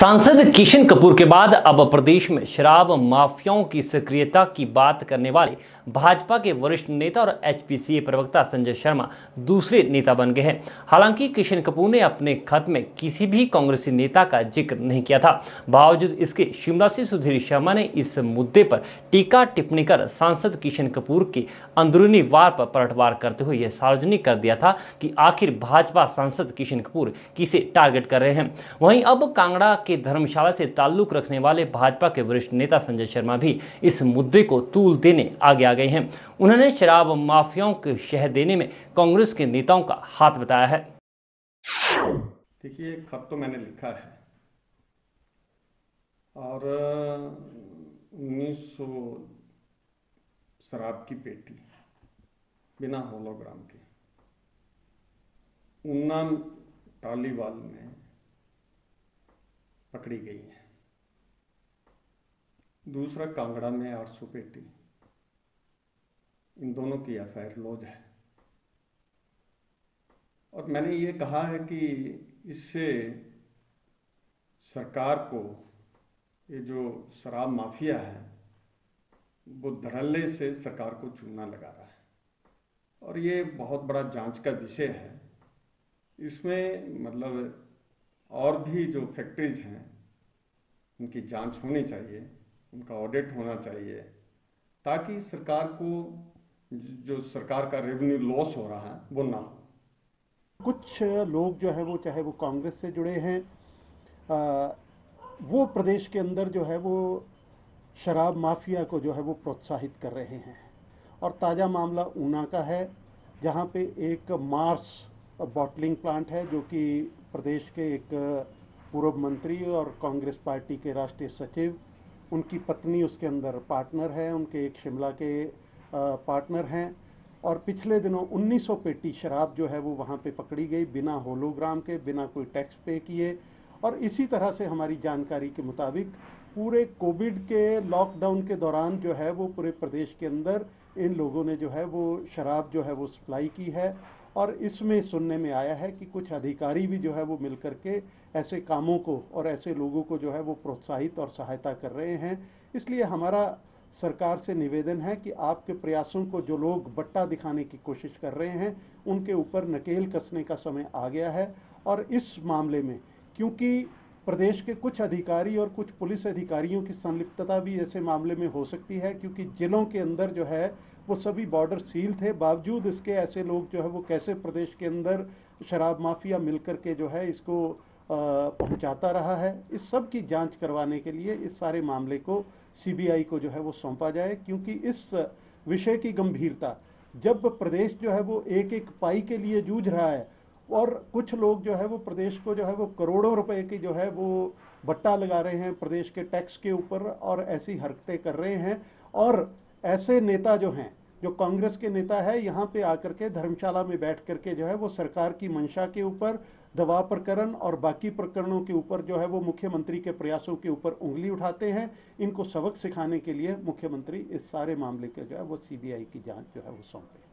सांसद किशन कपूर के बाद अब प्रदेश में शराब माफियाओं की सक्रियता की बात करने वाले भाजपा के वरिष्ठ नेता और एचपीसीए प्रवक्ता संजय शर्मा दूसरे नेता बन गए हैं। हालाँकि किशन कपूर ने अपने खत में किसी भी कांग्रेसी नेता का ज़िक्र नहीं किया था। बावजूद इसके, शिमला से सुधीर शर्मा ने इस मुद्दे पर टीका टिप्पणी कर सांसद किशन कपूर के अंदरूनी वार पर पलटवार करते हुए यह सार्वजनिक कर दिया था कि आखिर भाजपा सांसद किशन कपूर किसे टारगेट कर रहे हैं। वहीं अब कांगड़ा के धर्मशाला से ताल्लुक रखने वाले भाजपा के वरिष्ठ नेता संजय शर्मा भी इस मुद्दे को तूल देने आगे आ गए हैं। उन्होंने शराब माफियाओं के शह देने में कांग्रेस के नेताओं का हाथ बताया है। देखिए खत तो मैंने लिखा है। और, उन्नीस सौ शराब की पेटी बिना होलोग्राम के उन्ना टालीवाल में पकड़ी गई है। दूसरा कांगड़ा में आठ सौ पेटी इन दोनों की एफ़ आई लॉज है। और मैंने ये कहा है कि इससे सरकार को ये जो शराब माफिया है, वो धड़ल्ले से सरकार को चूना लगा रहा है। और ये बहुत बड़ा जाँच का विषय है। इसमें मतलब और भी जो फैक्ट्रीज हैं उनकी जाँच होनी चाहिए उनका ऑडिट होना चाहिए ताकि सरकार को जो सरकार का रेवेन्यू लॉस हो रहा है वो ना हो। कुछ लोग जो है वो चाहे वो कांग्रेस से जुड़े हैं आ, वो प्रदेश के अंदर जो है वो शराब माफिया को जो है वो प्रोत्साहित कर रहे हैं। और ताज़ा मामला ऊना का है जहाँ पे एक मार्स बॉटलिंग प्लांट है, जो कि प्रदेश के एक पूर्व मंत्री और कांग्रेस पार्टी के राष्ट्रीय सचिव, उनकी पत्नी उसके अंदर पार्टनर है, उनके एक शिमला के पार्टनर हैं। और पिछले दिनों 1900 पेटी शराब जो है, वो वहाँ पे पकड़ी गई बिना होलोग्राम के, बिना कोई टैक्स पे किए। और इसी तरह से हमारी जानकारी के मुताबिक पूरे कोविड के लॉकडाउन के दौरान जो है वो पूरे प्रदेश के अंदर इन लोगों ने जो है वो शराब जो है वो सप्लाई की है और इसमें सुनने में आया है कि कुछ अधिकारी भी जो है वो मिल के ऐसे कामों को और ऐसे लोगों को जो है वो प्रोत्साहित और सहायता कर रहे हैं। इसलिए हमारा सरकार से निवेदन है कि आपके प्रयासों को जो लोग बट्टा दिखाने की कोशिश कर रहे हैं, उनके ऊपर नकेल कसने का समय आ गया है और इस मामले में क्योंकि प्रदेश के कुछ अधिकारी और कुछ पुलिस अधिकारियों की संलिप्तता भी ऐसे मामले में हो सकती है, क्योंकि जिलों के अंदर जो है, वो सभी बॉर्डर सील थे। बावजूद इसके ऐसे लोग जो है, वो कैसे प्रदेश के अंदर शराब माफिया मिलकर के जो है, इसको पहुंचाता रहा है? इस सब की जाँच करवाने के लिए इस सारे मामले को सीबीआई को जो है, वो सौंपा जाए, क्योंकि इस विषय की गंभीरता, जब प्रदेश जो है, वो एक एक पाई के लिए जूझ रहा है और कुछ लोग जो है वो प्रदेश को जो है वो करोड़ों रुपए की जो है वो बट्टा लगा रहे हैं प्रदेश के टैक्स के ऊपर और ऐसी हरकतें कर रहे हैं। और ऐसे नेता जो हैं, जो कांग्रेस के नेता है, यहाँ पे आकर के धर्मशाला में बैठ करके जो है वो सरकार की मंशा के ऊपर दवा प्रकरण और बाकी प्रकरणों के ऊपर जो है वो मुख्यमंत्री के प्रयासों के ऊपर उंगली उठाते हैं। इनको सबक सिखाने के लिए मुख्यमंत्री इस सारे मामले के जो है वो सीबीआई की जाँच जो है वो सौंपे।